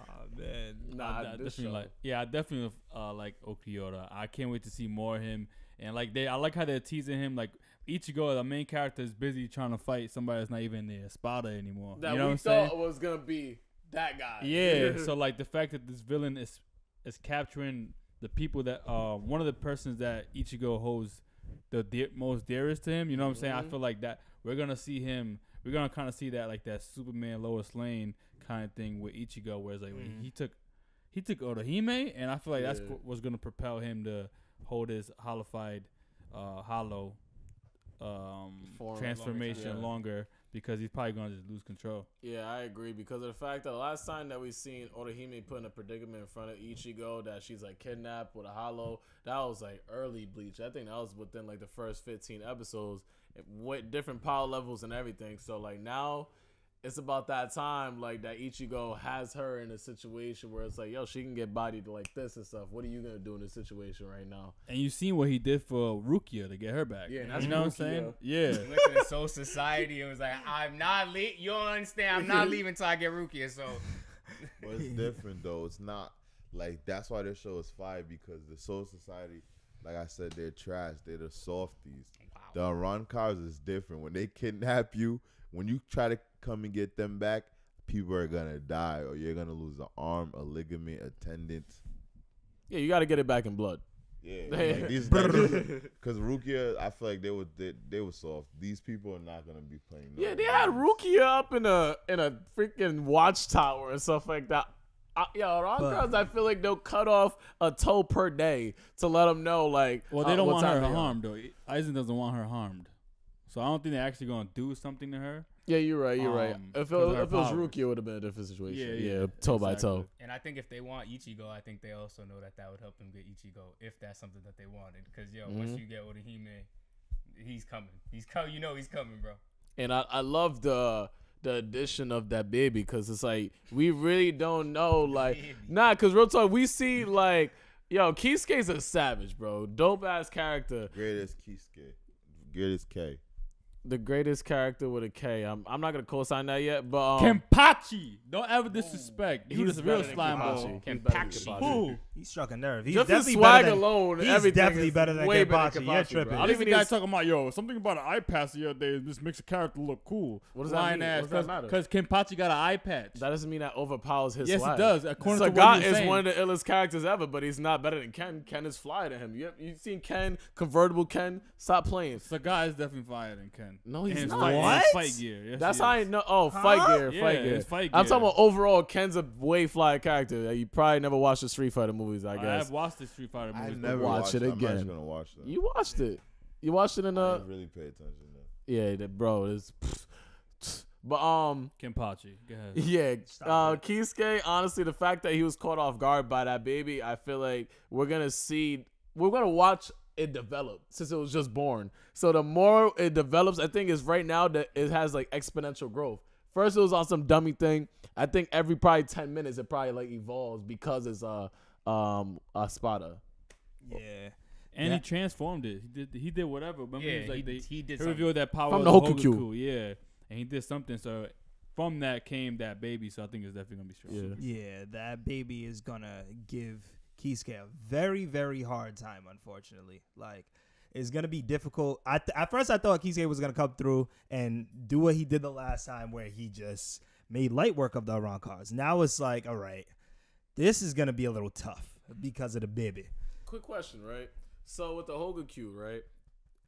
[SPEAKER 1] Oh man,
[SPEAKER 3] Nah,
[SPEAKER 1] I, I
[SPEAKER 3] this
[SPEAKER 1] definitely
[SPEAKER 3] show.
[SPEAKER 1] like. Yeah, I definitely uh, like Ulquiorra. I can't wait to see more of him. And like they, I like how they're teasing him. Like Ichigo, the main character, is busy trying to fight somebody that's not even their spotter anymore.
[SPEAKER 3] that
[SPEAKER 1] you know
[SPEAKER 3] we
[SPEAKER 1] what I'm saying?
[SPEAKER 3] thought was gonna be that guy.
[SPEAKER 1] Yeah. so like the fact that this villain is is capturing the people that uh one of the persons that Ichigo holds the dear, most dearest to him. You know what I'm saying? I
[SPEAKER 3] Mhm.
[SPEAKER 1] feel like that we're gonna see him. We're gonna kind of see that like that Superman Lois Lane kind of thing with Ichigo, where it's like
[SPEAKER 2] Mhm.
[SPEAKER 1] he took he took Orihime, and I feel like that's
[SPEAKER 3] Yeah.
[SPEAKER 1] what was gonna propel him to hold his hollowfied uh hollow um
[SPEAKER 3] Form.
[SPEAKER 1] transformation
[SPEAKER 3] Yeah.
[SPEAKER 1] longer because he's probably gonna just lose control.
[SPEAKER 3] Yeah, I agree because of the fact that the last time that we seen Orihime put in a predicament in front of Ichigo that she's like kidnapped with a hollow, that was like early Bleach. I think that was within like the first 15 episodes with different power levels and everything. So like now it's about that time like that Ichigo has her in a situation where it's like, yo, she can get bodied like this and stuff. What are you gonna do in this situation right now?
[SPEAKER 1] And you seen what he did for Rukia to get her back.
[SPEAKER 3] Yeah, that's
[SPEAKER 1] you know what I'm saying? Yeah.
[SPEAKER 4] He went to Soul Society it was like, I'm not le You don't understand. I'm not leaving until I get Rukia. So
[SPEAKER 5] But it's different though. It's not like that's why this show is fire because the Soul Society, like I said, they're trash. They're the softies. The run cars is different. When they kidnap you, when you try to come and get them back, people are gonna die or you're gonna lose an arm, a ligament, a tendon.
[SPEAKER 3] Yeah, you got to get it back in blood.
[SPEAKER 5] Yeah, like these because Rukia, I feel like they were they, they were soft. These people are not gonna be playing.
[SPEAKER 3] Yeah, they
[SPEAKER 5] game.
[SPEAKER 3] had Rukia up in a in a freaking watchtower and stuff like that. I, yo, Ron
[SPEAKER 2] But-
[SPEAKER 3] Cars, I feel like they'll cut off a toe per day to let them know, like,
[SPEAKER 1] Well, they
[SPEAKER 3] uh,
[SPEAKER 1] don't
[SPEAKER 3] what
[SPEAKER 1] want her
[SPEAKER 3] time they are.
[SPEAKER 1] harmed though. Aizen doesn't want her harmed, so I don't think they're actually gonna do something to her.
[SPEAKER 3] Yeah, you're right. You're right.
[SPEAKER 1] Um,
[SPEAKER 3] If it,
[SPEAKER 1] 'cause of her
[SPEAKER 3] if it was Rookie, it would have been a different situation.
[SPEAKER 1] Yeah,
[SPEAKER 3] Yeah,
[SPEAKER 1] yeah,
[SPEAKER 3] toe by
[SPEAKER 1] exactly.
[SPEAKER 3] toe.
[SPEAKER 4] And I think if they want Ichigo, I think they also know that that would help them get Ichigo if that's something that they wanted. Because yo, once
[SPEAKER 3] Mhm.
[SPEAKER 4] you get Orihime, he's coming. He's coming. You know he's coming, bro.
[SPEAKER 3] And I, I love the the addition of that baby because it's like we really don't know like
[SPEAKER 4] Baby.
[SPEAKER 3] nah because real talk we see like yo Kisuke's a savage bro dope ass character
[SPEAKER 5] Greatest Kisuke. Greatest K.
[SPEAKER 3] the greatest character with a K I'm I'm not gonna co-sign that yet but um,
[SPEAKER 1] Kenpachi, don't ever disrespect. He
[SPEAKER 3] he's
[SPEAKER 1] was a real
[SPEAKER 3] better than
[SPEAKER 1] slime ball.
[SPEAKER 3] He's better than
[SPEAKER 4] Kenpachi.
[SPEAKER 3] Kenpachi.
[SPEAKER 1] Who?
[SPEAKER 2] He struck a nerve. He's
[SPEAKER 3] Just his
[SPEAKER 2] definitely
[SPEAKER 3] swag
[SPEAKER 2] better than,
[SPEAKER 3] alone,
[SPEAKER 2] He's
[SPEAKER 3] everything
[SPEAKER 2] definitely
[SPEAKER 3] is
[SPEAKER 2] better than
[SPEAKER 3] way better
[SPEAKER 2] Kenpachi.
[SPEAKER 3] than
[SPEAKER 2] You're
[SPEAKER 3] Kenpachi,
[SPEAKER 2] tripping.
[SPEAKER 3] I
[SPEAKER 1] I
[SPEAKER 3] don't
[SPEAKER 1] think the
[SPEAKER 3] even
[SPEAKER 1] guy
[SPEAKER 3] is-
[SPEAKER 1] talking about yo something about an eye patch the other day. This makes a character look cool.
[SPEAKER 3] What does that
[SPEAKER 1] Lying
[SPEAKER 3] mean?
[SPEAKER 1] ass,
[SPEAKER 3] What does that matter?
[SPEAKER 1] Because Kenpachi got an eye patch.
[SPEAKER 3] that doesn't mean that overpowers his
[SPEAKER 1] Yes, it
[SPEAKER 3] swag.
[SPEAKER 1] does, according to what
[SPEAKER 3] Sagat
[SPEAKER 1] you're
[SPEAKER 3] is
[SPEAKER 1] saying.
[SPEAKER 3] one of the illest characters ever, but he's not better than Ken. Ken is flyer than him. You you seen Ken convertible Ken? Stop playing.
[SPEAKER 1] Sagat is definitely fire than Ken.
[SPEAKER 3] No, he's
[SPEAKER 1] In his
[SPEAKER 3] not.
[SPEAKER 1] Fight, in his
[SPEAKER 2] What?
[SPEAKER 1] fight gear. Yes,
[SPEAKER 3] That's
[SPEAKER 1] he
[SPEAKER 3] how I
[SPEAKER 1] is.
[SPEAKER 3] know. Oh, fight gear,
[SPEAKER 1] Yeah,
[SPEAKER 3] fight gear.
[SPEAKER 1] it's fight
[SPEAKER 3] I'm talking about overall. Ken's a way fly character. that You probably never watched the Street Fighter movies. I guess.
[SPEAKER 1] I have watched the Street Fighter
[SPEAKER 5] I
[SPEAKER 1] movies. but
[SPEAKER 5] never
[SPEAKER 3] watch
[SPEAKER 5] watched
[SPEAKER 3] it
[SPEAKER 5] I'm
[SPEAKER 3] again.
[SPEAKER 5] gonna watch them.
[SPEAKER 3] you watched it. You watched it in
[SPEAKER 5] I
[SPEAKER 3] a
[SPEAKER 5] didn't really pay attention. Though.
[SPEAKER 3] yeah, that- bro. It's but um
[SPEAKER 1] Kenpachi. Go ahead.
[SPEAKER 3] yeah, uh, Kisuke. Honestly, the fact that he was caught off guard by that baby, I feel like we're gonna see. We're gonna watch it developed since it was just born. So the more it develops, I think is right now that it has like exponential growth. First, it was on some dummy thing. I think every probably ten minutes it probably like evolves because it's a um a Spada.
[SPEAKER 2] Yeah.
[SPEAKER 1] And
[SPEAKER 2] Yeah.
[SPEAKER 1] he transformed it. He did. He did whatever. Remember, he
[SPEAKER 4] Yeah,
[SPEAKER 1] was like
[SPEAKER 4] he-
[SPEAKER 1] they,
[SPEAKER 4] he did
[SPEAKER 1] He revealed that power
[SPEAKER 3] From
[SPEAKER 1] of
[SPEAKER 3] the
[SPEAKER 1] the
[SPEAKER 3] Hogyoku.
[SPEAKER 1] Hogyoku, Yeah, and he did something. So from that came that baby. So I think it's definitely gonna be strong.
[SPEAKER 3] Yeah.
[SPEAKER 2] Yeah, that baby is gonna give Kisuke a very, very hard time. Unfortunately, like it's gonna be difficult. I th- at first I thought Kisuke was gonna come through and do what he did the last time, where he just made light work of the Arrancars. Now it's like, all right, this is gonna be a little tough because of the baby.
[SPEAKER 3] Quick question, right? So with the Hogyoku, right?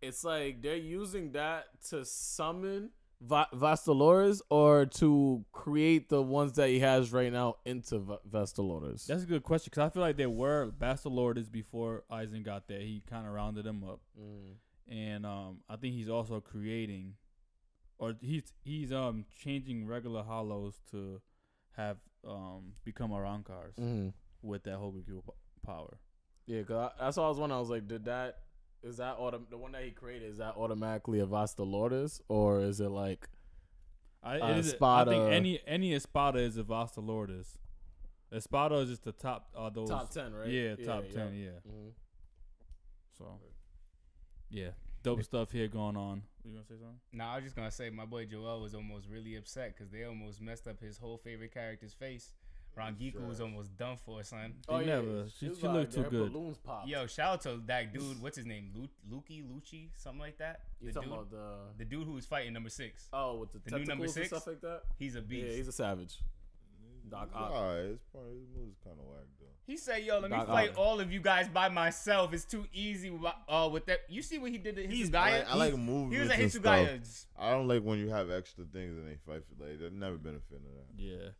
[SPEAKER 3] It's like they're using that to summon Va- Vasto Lordes or to create the ones that he has right now into Va- Vasto Lordes.
[SPEAKER 1] That's a good question because I feel like there were Bastardlords before Aizen got there. He kind of rounded them up,
[SPEAKER 3] Mm.
[SPEAKER 1] and um, I think he's also creating, or he's he's um changing regular hollows to have um become Arrancars
[SPEAKER 3] Mhm.
[SPEAKER 1] with that Hogyoku p- power.
[SPEAKER 3] Yeah, cause I, that's all I was wondering. I was like, did that is that auto the one that he created is that automatically a Vasto Lordes or is it like
[SPEAKER 1] I, it is, I
[SPEAKER 3] Espada.
[SPEAKER 1] think any any Espada is a Vasto Lordes. Espada is just the top. Uh, those
[SPEAKER 3] top ten, right?
[SPEAKER 1] Yeah, top ten. Yeah.
[SPEAKER 3] Mhm.
[SPEAKER 1] So, yeah, dope stuff here going on. You gonna say something?
[SPEAKER 4] Nah, I was just gonna say my boy Joel was almost really upset because they almost messed up his whole favorite character's face. Rangiku was almost done for, son.
[SPEAKER 1] They never- she-
[SPEAKER 3] was
[SPEAKER 1] she looked too good.
[SPEAKER 3] Balloons popped.
[SPEAKER 4] Yo, shout out to that dude. What's his name? Lu- Luki, Lucci, something like that.
[SPEAKER 3] you
[SPEAKER 4] The
[SPEAKER 3] talking
[SPEAKER 4] dude,
[SPEAKER 3] about the
[SPEAKER 4] the dude who was fighting number six.
[SPEAKER 3] oh with the,
[SPEAKER 4] the new number six?
[SPEAKER 3] stuff like that?
[SPEAKER 4] He's a beast.
[SPEAKER 3] Yeah, he's a savage. Doc
[SPEAKER 5] It's
[SPEAKER 3] Ock.
[SPEAKER 5] alright. It's probably his move's kind of whack though.
[SPEAKER 4] He said, "Yo, let me fight
[SPEAKER 3] Ock.
[SPEAKER 4] all of you guys by myself. It's too easy. wi- Uh, with that, you see what he did to
[SPEAKER 2] He's-
[SPEAKER 5] I I like
[SPEAKER 4] He-
[SPEAKER 5] movements
[SPEAKER 4] He was a
[SPEAKER 5] and
[SPEAKER 4] Hitsugaya.
[SPEAKER 5] stuff. I don't like when you have extra things and they fight for like. I've never been a fan of that.
[SPEAKER 1] Yeah.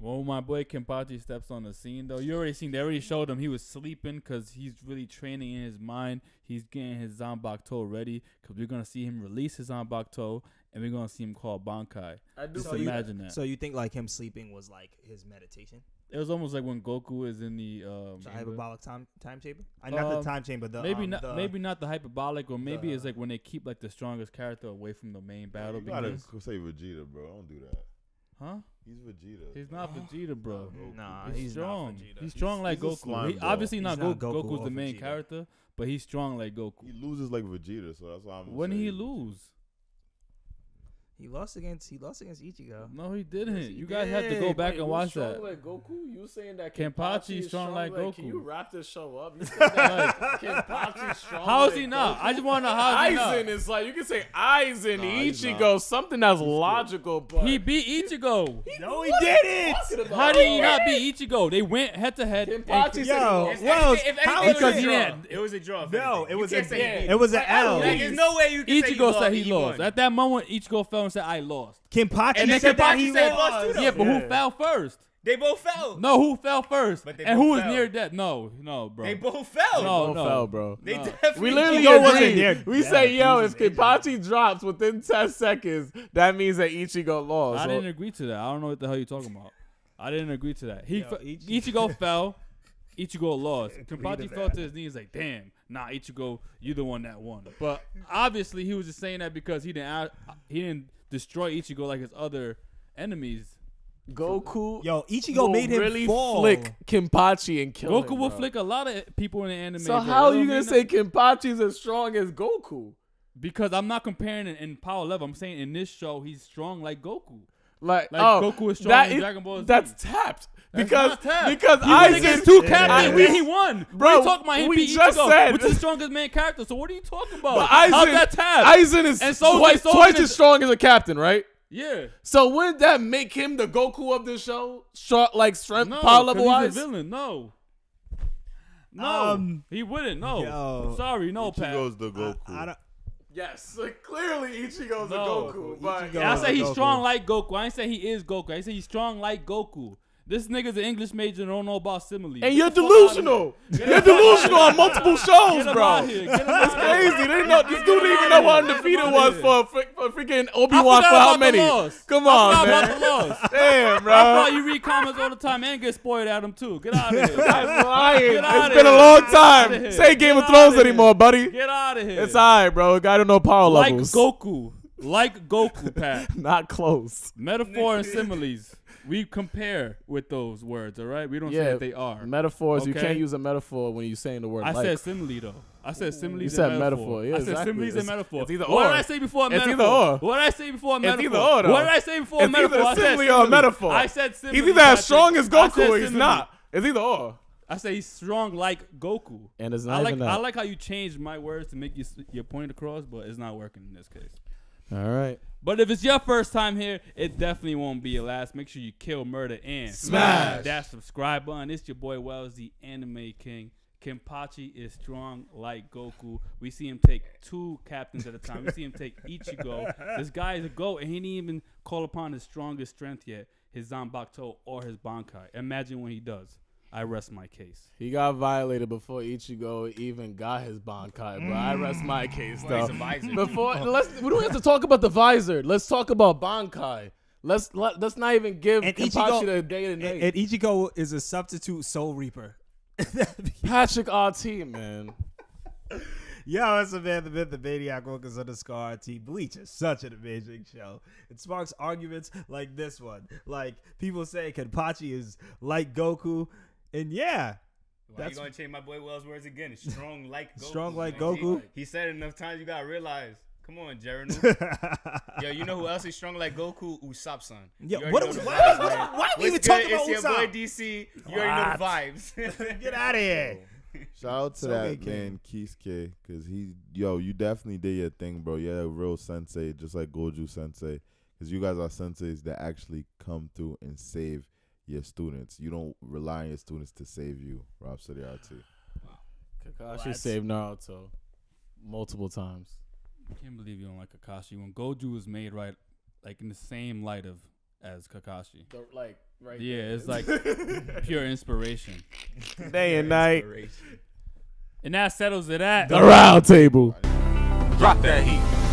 [SPEAKER 1] Well, my boy Kenpachi steps on the scene, though, you already seen. They already showed him he was sleeping because he's really training in his mind. He's getting his Zanpakuto ready because we're gonna see him release his Zanpakuto and we're gonna see him call Bankai.
[SPEAKER 3] I do
[SPEAKER 1] Just
[SPEAKER 2] So you-
[SPEAKER 1] imagine that.
[SPEAKER 2] So you think like him sleeping was like his meditation?
[SPEAKER 1] it was almost like when Goku is in the um,
[SPEAKER 2] The hyperbolic time time chamber? Uh, not the
[SPEAKER 1] Um,
[SPEAKER 2] time chamber. The
[SPEAKER 1] maybe
[SPEAKER 2] um,
[SPEAKER 1] not
[SPEAKER 2] the-
[SPEAKER 1] maybe not the hyperbolic, or maybe
[SPEAKER 2] the-
[SPEAKER 1] it's like when they keep like the strongest character away from the main battle.
[SPEAKER 5] You gotta
[SPEAKER 1] Because,
[SPEAKER 5] say Vegeta, bro. Don't do that.
[SPEAKER 1] Huh?
[SPEAKER 5] He's Vegeta.
[SPEAKER 1] He's not Vegeta, bro.
[SPEAKER 2] Nah,
[SPEAKER 1] He's,
[SPEAKER 2] he's,
[SPEAKER 1] strong.
[SPEAKER 2] not Vegeta.
[SPEAKER 1] He's strong like
[SPEAKER 5] he's
[SPEAKER 1] Goku. He, obviously
[SPEAKER 2] He's
[SPEAKER 1] not,
[SPEAKER 2] not
[SPEAKER 1] Goku.
[SPEAKER 2] Goku
[SPEAKER 1] Goku's the main
[SPEAKER 2] Vegeta.
[SPEAKER 1] character, but he's strong like Goku.
[SPEAKER 5] He loses like Vegeta, so that's why I'm. gonna
[SPEAKER 1] When
[SPEAKER 5] say
[SPEAKER 1] he lose?
[SPEAKER 2] He lost against he lost against Ichigo.
[SPEAKER 1] No, he didn't.
[SPEAKER 2] Yes, he
[SPEAKER 1] you guys have to go back
[SPEAKER 3] Wait,
[SPEAKER 1] and
[SPEAKER 3] who's
[SPEAKER 1] watch
[SPEAKER 3] strong
[SPEAKER 1] that.
[SPEAKER 3] Like Goku, you saying that
[SPEAKER 1] Kenpachi
[SPEAKER 3] Kenpachi
[SPEAKER 1] is
[SPEAKER 3] is
[SPEAKER 1] strong like
[SPEAKER 3] Can
[SPEAKER 1] Goku.
[SPEAKER 3] Can you wrap this show up? You said that like Kenpachi strong.
[SPEAKER 1] How is
[SPEAKER 3] like
[SPEAKER 1] he not?
[SPEAKER 3] Goku?
[SPEAKER 1] I just want to know how is he
[SPEAKER 3] Aizen
[SPEAKER 1] not.
[SPEAKER 3] is like you can say Aizen,
[SPEAKER 5] Nah,
[SPEAKER 3] Ichigo, something that's logical, but
[SPEAKER 1] He beat Ichigo.
[SPEAKER 2] No, he didn't.
[SPEAKER 1] How did he not beat Ichigo? They went head to head. and-
[SPEAKER 3] Kenpachi said
[SPEAKER 2] Yo,
[SPEAKER 3] lost.
[SPEAKER 2] Well,
[SPEAKER 4] anything- if
[SPEAKER 2] how
[SPEAKER 1] Because
[SPEAKER 4] it
[SPEAKER 1] he
[SPEAKER 4] was a
[SPEAKER 1] had-
[SPEAKER 4] draw. It was a draw.
[SPEAKER 2] No, it was
[SPEAKER 4] can't
[SPEAKER 2] a-
[SPEAKER 4] say
[SPEAKER 2] it was an
[SPEAKER 4] Like,
[SPEAKER 2] L.
[SPEAKER 4] There's no way you can say
[SPEAKER 1] Ichigo
[SPEAKER 4] he
[SPEAKER 1] said he lost. At that moment, Ichigo fell and said, "I lost."
[SPEAKER 2] Kenpachi
[SPEAKER 4] And then
[SPEAKER 2] said that he
[SPEAKER 4] said
[SPEAKER 2] lost.
[SPEAKER 4] lost too.
[SPEAKER 1] Yeah, but
[SPEAKER 3] Yeah.
[SPEAKER 1] who fell first?
[SPEAKER 4] They both fell.
[SPEAKER 1] No, who fell first?
[SPEAKER 4] But they
[SPEAKER 1] and
[SPEAKER 4] both
[SPEAKER 1] who was
[SPEAKER 4] fell.
[SPEAKER 1] near death? No, no, bro.
[SPEAKER 4] They both fell.
[SPEAKER 1] No,
[SPEAKER 3] Both
[SPEAKER 1] no.
[SPEAKER 3] fell, bro.
[SPEAKER 4] They
[SPEAKER 1] No.
[SPEAKER 4] definitely
[SPEAKER 3] We literally
[SPEAKER 2] Ichigo wasn't
[SPEAKER 3] agree.
[SPEAKER 2] there.
[SPEAKER 3] We
[SPEAKER 2] Yeah,
[SPEAKER 3] say, yo, if
[SPEAKER 2] injured.
[SPEAKER 3] Kenpachi drops within 10 seconds, that means that Ichigo lost.
[SPEAKER 1] I
[SPEAKER 3] So-
[SPEAKER 1] didn't agree to that. I don't know what the hell you're talking about. I didn't agree to that. He
[SPEAKER 2] Yo,
[SPEAKER 1] fe- Ichigo fell. Ichigo lost.
[SPEAKER 2] to
[SPEAKER 1] Kenpachi fell to his knees like, damn, nah, Ichigo, you the one that won. But obviously, he was just saying that because he didn't out- he didn't destroy Ichigo like his other enemies.
[SPEAKER 3] Goku
[SPEAKER 2] Yo, Ichigo
[SPEAKER 3] will
[SPEAKER 2] made him
[SPEAKER 3] really
[SPEAKER 2] fall.
[SPEAKER 3] flick Kenpachi and kill
[SPEAKER 1] Goku
[SPEAKER 3] him,
[SPEAKER 1] will
[SPEAKER 3] bro.
[SPEAKER 1] flick a lot of people in the anime.
[SPEAKER 3] So
[SPEAKER 1] bro.
[SPEAKER 3] how are you gonna say
[SPEAKER 1] nothing.
[SPEAKER 3] Kenpachi's as strong as Goku?
[SPEAKER 1] Because I'm not comparing it in power level. I'm saying in this show he's strong like Goku.
[SPEAKER 3] Like,
[SPEAKER 1] Like
[SPEAKER 3] oh,
[SPEAKER 1] Goku is strong
[SPEAKER 3] that
[SPEAKER 1] in
[SPEAKER 3] is-
[SPEAKER 1] Dragon Ball Z.
[SPEAKER 3] That's tapped.
[SPEAKER 1] That's
[SPEAKER 3] because
[SPEAKER 1] not tapped.
[SPEAKER 3] because
[SPEAKER 1] he went
[SPEAKER 3] Aizen
[SPEAKER 1] two
[SPEAKER 2] Yeah,
[SPEAKER 1] captains.
[SPEAKER 2] yeah,
[SPEAKER 1] We
[SPEAKER 2] yeah.
[SPEAKER 1] he won.
[SPEAKER 3] Bro,
[SPEAKER 1] what are you talking about? He
[SPEAKER 3] we
[SPEAKER 1] beat
[SPEAKER 3] just
[SPEAKER 1] Ichigo,
[SPEAKER 3] said-
[SPEAKER 1] which is the strongest main character. So what are you talking about?
[SPEAKER 3] But
[SPEAKER 1] How's
[SPEAKER 3] Aizen,
[SPEAKER 1] that tapped?
[SPEAKER 3] Aizen is
[SPEAKER 1] And Sogen-
[SPEAKER 3] twice,
[SPEAKER 1] Sogen
[SPEAKER 3] twice as strong as a captain, right?
[SPEAKER 1] yeah.
[SPEAKER 3] So wouldn't that make him the Goku of the show? Short, like strength,
[SPEAKER 1] No,
[SPEAKER 3] power
[SPEAKER 1] 'cause
[SPEAKER 3] level
[SPEAKER 1] he's
[SPEAKER 3] wise.
[SPEAKER 1] a villain. No. No,
[SPEAKER 2] Um,
[SPEAKER 1] he wouldn't. No,
[SPEAKER 2] yo,
[SPEAKER 1] sorry, no, Pat.
[SPEAKER 5] Ichigo's the Goku.
[SPEAKER 2] I don't,
[SPEAKER 3] Yes, like, clearly Ichigo's
[SPEAKER 1] No.
[SPEAKER 3] a Goku, but
[SPEAKER 2] Ichigo-
[SPEAKER 1] Yeah, I say he's
[SPEAKER 2] Goku.
[SPEAKER 1] strong like Goku. I ain't say he is Goku. I say he's strong like Goku. This nigga's an English major and don't know about similes.
[SPEAKER 3] and you're
[SPEAKER 1] the fuck outta here.
[SPEAKER 3] delusional. You're delusional on multiple shows, bro.
[SPEAKER 1] out here. Get him
[SPEAKER 3] That's
[SPEAKER 1] out here.
[SPEAKER 3] crazy. They know this dude didn't even know what undefeated was for, for, freaking Obi Wan for how
[SPEAKER 1] about the
[SPEAKER 3] many?
[SPEAKER 1] loss.
[SPEAKER 3] Come
[SPEAKER 1] I
[SPEAKER 3] on, man.
[SPEAKER 1] about the loss.
[SPEAKER 3] Damn,
[SPEAKER 1] I
[SPEAKER 3] bro.
[SPEAKER 1] thought you read comments all the time and get spoiled at them too. Get out of here.
[SPEAKER 3] That's lying. It's been a long time. Say Game of Thrones anymore, buddy.
[SPEAKER 1] Get out of here.
[SPEAKER 3] It's alright, bro. Guy don't know power
[SPEAKER 1] like
[SPEAKER 3] levels.
[SPEAKER 1] Goku. Like Goku, Pat.
[SPEAKER 3] Not close.
[SPEAKER 1] Metaphor and similes. We compare with those words, all right? We don't say
[SPEAKER 3] Yeah,
[SPEAKER 1] that they are.
[SPEAKER 3] Metaphors. You can't use a metaphor when you're saying the word
[SPEAKER 1] I
[SPEAKER 3] like.
[SPEAKER 1] said simile though. I said similes.
[SPEAKER 3] You said
[SPEAKER 1] and
[SPEAKER 3] metaphor. Yeah,
[SPEAKER 1] I said
[SPEAKER 3] exactly.
[SPEAKER 1] similes
[SPEAKER 3] It's-
[SPEAKER 1] and metaphor.
[SPEAKER 3] it's either or
[SPEAKER 1] What did. I say before a
[SPEAKER 3] It's
[SPEAKER 1] metaphor?
[SPEAKER 3] either or.
[SPEAKER 1] What did I say before a
[SPEAKER 3] It's
[SPEAKER 1] metaphor?
[SPEAKER 3] either or, though.
[SPEAKER 1] What did I say before a
[SPEAKER 3] It's
[SPEAKER 1] metaphor?
[SPEAKER 3] either
[SPEAKER 1] I said
[SPEAKER 3] simile or a
[SPEAKER 1] simile.
[SPEAKER 3] metaphor.
[SPEAKER 1] I said simile.
[SPEAKER 3] He's either as
[SPEAKER 1] Patrick.
[SPEAKER 3] strong as
[SPEAKER 1] I
[SPEAKER 3] Goku or he's
[SPEAKER 1] simile.
[SPEAKER 3] not. It's either or.
[SPEAKER 1] I say he's strong like Goku.
[SPEAKER 3] And it's
[SPEAKER 1] I
[SPEAKER 3] not
[SPEAKER 1] like
[SPEAKER 3] even
[SPEAKER 1] I like how you changed my words to make you, s- your point across, but it's not working in this case.
[SPEAKER 3] All right.
[SPEAKER 1] But if it's your first time here, it definitely won't be your last. Make sure you kill, murder, and
[SPEAKER 3] Smash.
[SPEAKER 1] that subscribe button. It's your boy Wellz, the anime king. Kenpachi is strong like Goku. We see him take two captains at a time. We see him take Ichigo. This guy is a goat, and he didn't even call upon his strongest strength yet, his Zanpakuto or his Bankai. Imagine when he does. I rest my case.
[SPEAKER 3] He got violated before Ichigo even got his Bankai, bro. I mm. rest my case
[SPEAKER 4] Boy, he's
[SPEAKER 3] though.
[SPEAKER 4] a visor.
[SPEAKER 3] Before let's we don't have to talk about the visor. Let's talk about Bankai. Let's let, let's not even give
[SPEAKER 2] And
[SPEAKER 3] Kenpachi
[SPEAKER 2] Ichigo-
[SPEAKER 3] the day and
[SPEAKER 2] and,
[SPEAKER 3] night.
[SPEAKER 2] and Ichigo is a substitute Soul Reaper.
[SPEAKER 3] Patrick RT, man.
[SPEAKER 2] Yo, it's a man, the myth, the maniac, Wilkins underscore RT. Bleach is such an amazing show. It sparks arguments like this one. Like, people say Kenpachi is like Goku. And yeah,
[SPEAKER 4] Why
[SPEAKER 2] That's-
[SPEAKER 4] you gonna change my boy Wellz' words again? Strong like Goku.
[SPEAKER 2] Strong like
[SPEAKER 4] man.
[SPEAKER 2] Goku?
[SPEAKER 4] He, he said it enough times. You gotta realize. Come on, Jeremy. Yo, you know who else is strong like Goku? Usopp son.
[SPEAKER 2] Yeah, what-
[SPEAKER 4] know the
[SPEAKER 2] why-
[SPEAKER 4] vibes,
[SPEAKER 2] why- why are we
[SPEAKER 4] What's
[SPEAKER 2] even
[SPEAKER 4] good?
[SPEAKER 2] talking
[SPEAKER 4] It's
[SPEAKER 2] about
[SPEAKER 4] your boy DC. You already know the vibes.
[SPEAKER 2] get out of here.
[SPEAKER 5] Shout out to
[SPEAKER 2] So
[SPEAKER 5] that
[SPEAKER 2] good, kid.
[SPEAKER 5] man, Kisuke, because he, yo, you definitely did your thing, bro. You're a real sensei, just like Gojo Sensei, because you guys are senseis that actually come through and save your students. You don't rely on your students to save you, Rob City RT.
[SPEAKER 3] Kakashi
[SPEAKER 2] that's-
[SPEAKER 3] saved Naruto multiple times.
[SPEAKER 1] I can't believe you don't like Kakashi when Gojo was made right, like in the same light of as Kakashi.
[SPEAKER 3] The, like right.
[SPEAKER 1] Yeah, it's like pure inspiration.
[SPEAKER 3] day and night.
[SPEAKER 1] And that settles it at
[SPEAKER 3] The round table.
[SPEAKER 11] Drop that heat.